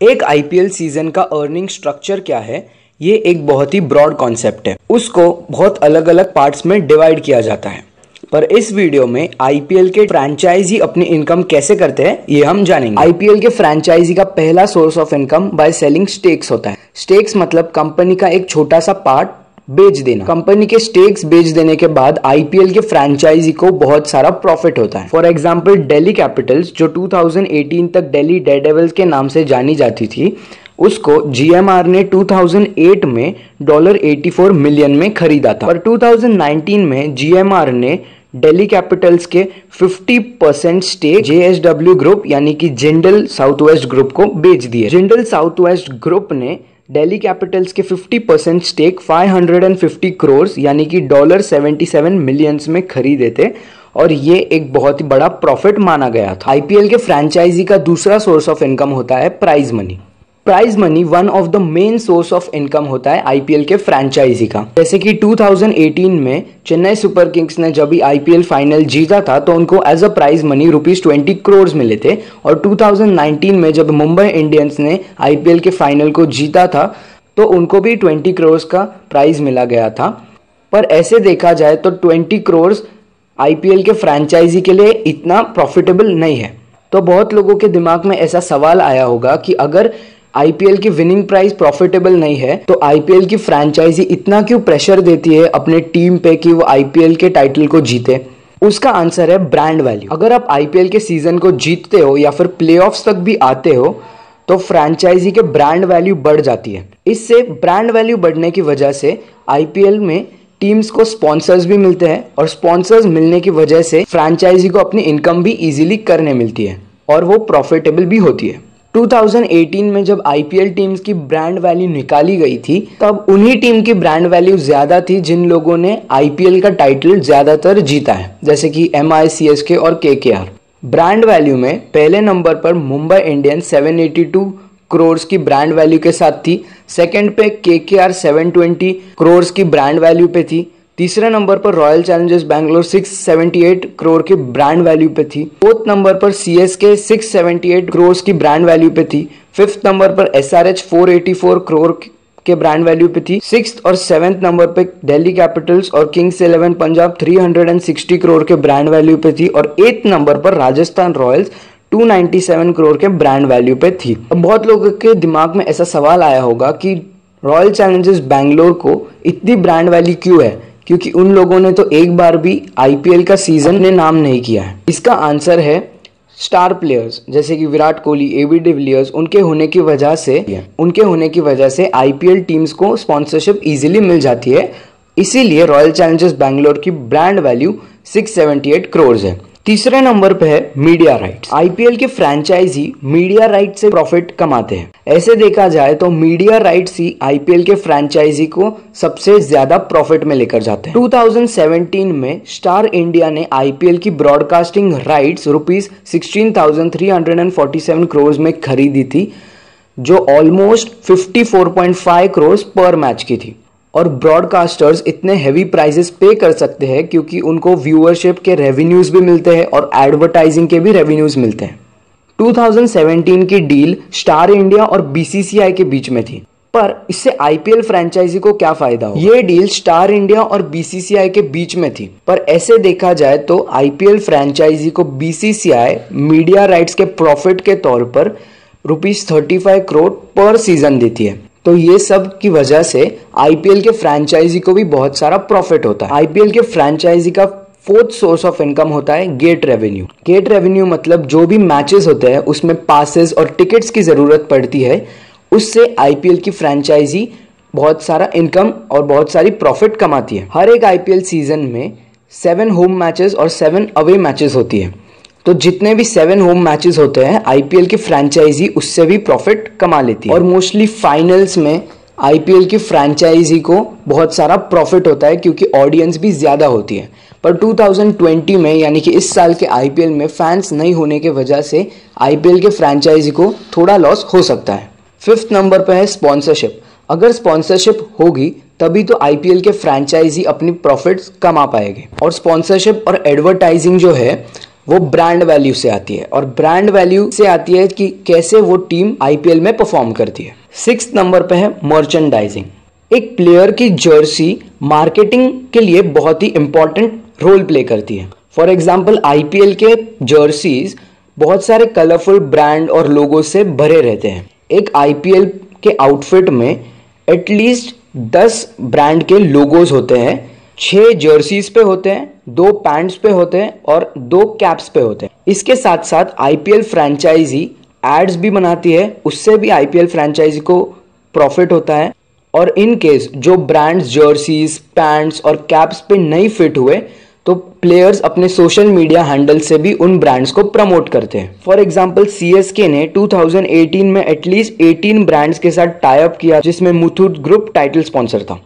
एक IPL season का earning structure क्या है? ये एक बहुत ही ब्रॉड कॉन्सेप्ट है। उसको बहुत अलग अलग पार्ट्स में डिवाइड किया जाता है। पर इस वीडियो में आईपीएल के फ्रेंचाइजी अपनी इनकम कैसे करते हैं, ये हम जानेंगे। आईपीएल के फ्रेंचाइजी का पहला source of income by selling stakes होता है। स्टेक्स मतलब कंपनी का एक छोटा सा पार्ट बेच देना। कंपनी के स्टेक्स बेच देने के बाद आईपीएल के फ्रेंचाइजी को बहुत सारा प्रॉफिट होता है। फॉर एग्ज़ाम्पल डेली कैपिटल्स, जो 2018 तक डेली डेडेवल्स के नाम से जानी जाती थी, उसको जीएमआर ने 2008 में डॉलर 84 मिलियन में खरीदा था। और 2019 में जीएमआर ने दिल्ली कैपिटल्स के 50 परसेंट स्टेक जेएसडब्ल्यू ग्रुप यानी कि जिंडल साउथ वेस्ट ग्रुप को बेच दिए। जिंडल साउथ वेस्ट ग्रुप ने दिल्ली कैपिटल्स के 50 परसेंट स्टेक 550 करोड़ यानी कि डॉलर 77 मिलियंस में खरीदे थे, और ये एक बहुत ही बड़ा प्रॉफिट माना गया था। आईपीएल के फ्रेंचाइजी का दूसरा सोर्स ऑफ़ इनकम होता है prize money prize money one of the main source of income होता है आईपीएल के फ्रेंचाइजी का। जैसे कि 2018 में चेन्नई सुपर किंग्स ने जब भी आईपीएल फाइनल जीता था तो उनको as a prize money rupees twenty crore मिले थे। और 2019 में जब मुंबई इंडियंस ने आईपीएल के फाइनल को जीता था तो उनको भी ट्वेंटी करोड़ का प्राइज मिला गया था। पर ऐसे देखा जाए तो ट्वेंटी करोड़ आईपीएल के फ्रेंचाइजी के लिए इतना प्रॉफिटेबल नहीं है। तो बहुत लोगों के दिमाग में ऐसा सवाल आया होगा कि अगर आईपीएल की विनिंग प्राइस प्रॉफिटेबल नहीं है तो आईपीएल की फ्रेंचाइजी इतना क्यों प्रेशर देती है अपने टीम पे कि वो आईपीएल के टाइटल को जीते? उसका आंसर है ब्रांड वैल्यू अगर आप आईपीएल के सीज़न को जीतते हो या फिर प्ले तक भी आते हो तो फ्रेंचाइजी के ब्रांड वैल्यू बढ़ जाती है. इससे ब्रांड वैल्यू बढ़ने की वजह से आईपीएल में टीम्स को स्पॉन्सर्स भी मिलते हैं और स्पॉन्सर्स मिलने की वजह से फ्रेंचाइजी को अपनी इनकम भी इजीली करने मिलती है और वो प्रॉफिटेबल भी होती है. 2018 में जब आईपीएल टीम्स की ब्रांड वैल्यू निकाली गई थी, तब उन्हीं टीम की ब्रांड वैल्यू ज़्यादा थी जिन लोगों ने आईपीएल का टाइटल ज़्यादातर जीता है, जैसे कि एम और के ब्रांड वैल्यू में पहले नंबर पर मुंबई इंडियंस 782 करोड़ की ब्रांड वैल्यू के साथ थी सेकंड पे के के आर सेवन की ब्रांड वैल्यू पे थी तीसरे नंबर पर रॉयल चैलेंजर्स बैंगलोर 678 करोड़ के ब्रांड वैल्यू पे थी। फोर्थ नंबर पर C S K six crore की ब्रांड वैल्यू पे थी। फिफ्थ नंबर पर S R H four eighty crore के ब्रांड वैल्यू पे थी। सिक्स और सेवेंथ नंबर पे दिल्ली कैपिटल्स और किंग्स इलेवन पंजाब 360 करोड़ के ब्रांड वैल्यू पे थी। और एथ नंबर पर राजस्थान रॉयल्स 297 करोड़ के ब्रांड वैल्यू पे थी। अब बहुत लोगों के दिमाग में ऐसा सवाल आया होगा कि रॉयल चैलेंजर्स बैंगलोर को इतनी ब्रांड वैल्यू क्यों है? क्योंकि उन लोगों ने तो एक बार भी आईपीएल का सीज़न ने नाम नहीं किया है। इसका आंसर है स्टार प्लेयर्स जैसे कि विराट कोहली एबी डिविलियर्स उनके होने की वजह से उनके होने की वजह से आईपीएल टीम्स को स्पॉन्सरशिप इजीली मिल जाती है। इसीलिए रॉयल चैलेंजर्स बैंगलोर की ब्रांड वैल्यू 678 करोड़ है। तीसरे नंबर पे है मीडिया राइट्स। आईपीएल के फ्रेंचाइजी मीडिया राइट से प्रॉफिट कमाते हैं। ऐसे देखा जाए तो मीडिया राइट्स ही आईपीएल के फ्रेंचाइजी को सबसे ज़्यादा प्रॉफिट में लेकर जाते हैं। 2017 में स्टार इंडिया ने आईपीएल की broadcasting rights rupees sixteen crore में खरीदी थी, जो ऑलमोस्ट 54.5 करोड़ पर मैच की थी। और ब्रॉडकास्टर्स इतने हैवी प्राइजेस पे कर सकते हैं क्योंकि उनको व्यूअरशिप के रेवेन्यूज भी मिलते हैं और एडवर्टाइजिंग के भी रेवेन्यूज मिलते हैं। 2017 की डील स्टार इंडिया और बीसीसीआई के बीच में थी। पर इससे आईपीएल फ्रेंचाइजी को क्या फ़ायदा हो ये डील स्टार इंडिया और बीसीसीआई के बीच में थी। पर ऐसे देखा जाए तो आईपीएल फ्रेंचाइजी को बीसीसीआई मीडिया राइट्स के प्रॉफिट के तौर पर रुपीज़ थर्टी फाइव करोड़ पर सीज़न देती है। तो ये सब की वजह से आईपीएल के फ्रेंचाइजी को भी बहुत सारा प्रॉफिट होता है। आईपीएल के फ्रेंचाइजी का फोर्थ सोर्स ऑफ़ इनकम होता है गेट रेवेन्यू गेट रेवेन्यू मतलब जो भी मैचेस होते हैं, उसमें पासेस और टिकट्स की ज़रूरत पड़ती है, उससे आईपीएल की फ्रेंचाइजी बहुत सारा इनकम और बहुत सारी प्रॉफिट कमाती है। हर एक आईपीएल सीज़न में सेवन होम मैचेस और सेवन अवे मैचेस होती है। तो जितने भी सेवन होम मैचेस होते हैं आईपीएल की फ्रेंचाइजी उससे भी प्रॉफिट कमा लेती है। और मोस्टली फाइनल्स में आईपीएल की फ्रेंचाइजी को बहुत सारा प्रॉफिट होता है, क्योंकि ऑडियंस भी ज़्यादा होती है। पर 2020 में, यानी कि इस साल के आईपीएल में फैंस नहीं होने के वजह से आईपीएल के फ्रेंचाइजी को थोड़ा लॉस हो सकता है। फिफ्थ नंबर पर है स्पॉन्सरशिप अगर स्पॉन्सरशिप होगी, तभी तो आईपीएल के फ्रेंचाइजी अपनी प्रॉफिट्स कमा पाएँगे। और स्पॉन्सरशिप और एडवर्टाइजिंग जो है वो ब्रांड वैल्यू से आती है। और ब्रांड वैल्यू से आती है कि कैसे वो टीम आईपीएल में परफॉर्म करती है। सिक्स नंबर पे है मर्चेंडाइजिंग एक प्लेयर की जर्सी मार्केटिंग के लिए बहुत ही इंपॉर्टेंट रोल प्ले करती है। फॉर एग्ज़ाम्पल आईपीएल के जर्सीज बहुत सारे कलरफुल ब्रांड और लोगो से भरे रहते हैं। एक आईपीएल के आउटफिट में एटलीस्ट दस ब्रांड के लोगोज होते हैं। छह जर्सीज पे होते हैं। दो पैंट्स पे होते हैं और दो कैप्स पे होते हैं। इसके साथ साथ आईपीएल फ्रेंचाइजी एड्स भी बनाती है। उससे भी आईपीएल फ्रेंचाइजी को प्रॉफिट होता है। और इन केस जो ब्रांड्स, जर्सीज, पैंट्स और कैप्स पे नहीं फिट हुए तो प्लेयर्स अपने सोशल मीडिया हैंडल से भी उन ब्रांड्स को प्रमोट करते हैं। फॉर एग्ज़ाम्पल सी एस के ने 2018 में एटलीस्ट 18 ब्रांड्स के साथ टाई अप किया, जिसमें मुथूट ग्रुप टाइटल स्पॉन्सर था।